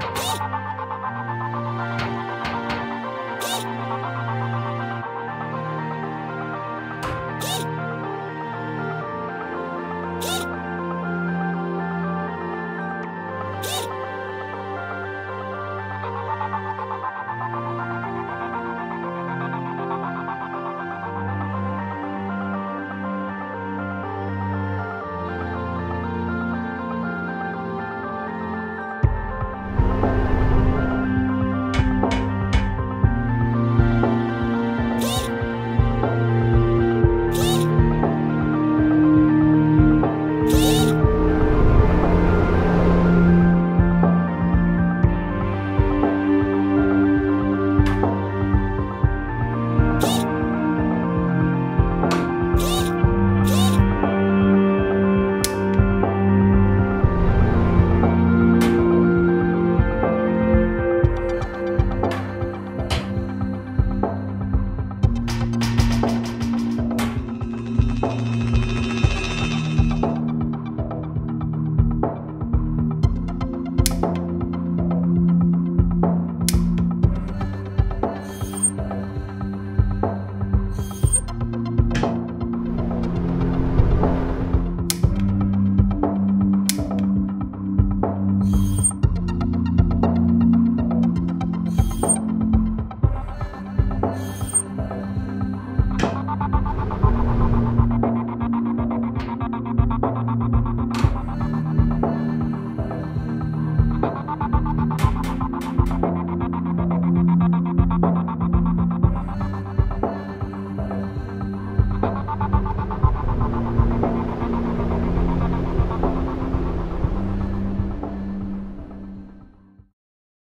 Eek!